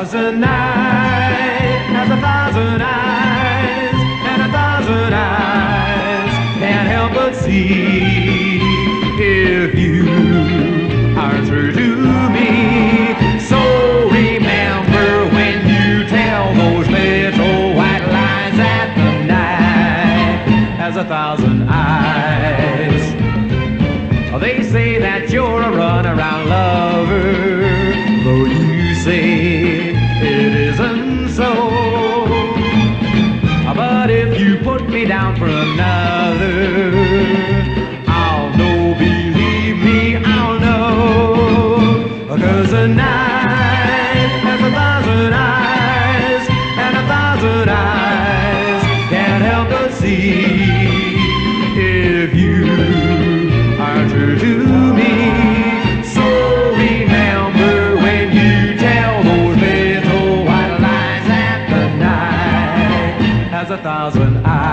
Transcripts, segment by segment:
A night has a thousand eyes, and a thousand eyes can't help but see if you are true to me. So remember when you tell those little white lies that the night has a thousand eyes. They say that you're a runaround lover, see if you are true to me. So remember when you tell those little white lies that the night has a thousand eyes.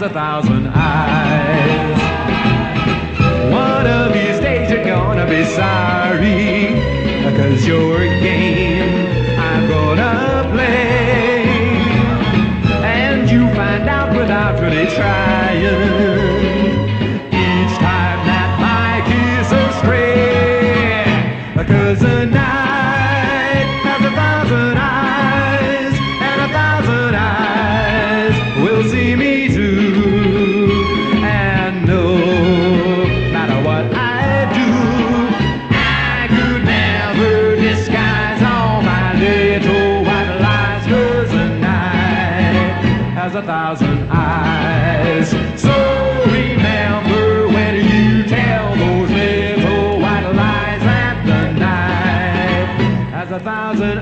Has a thousand eyes. One of these days you're gonna be sorry, cause your game I'm gonna play. And you find out without really trying. A thousand eyes. So remember when you tell those little white lies that the night has a thousand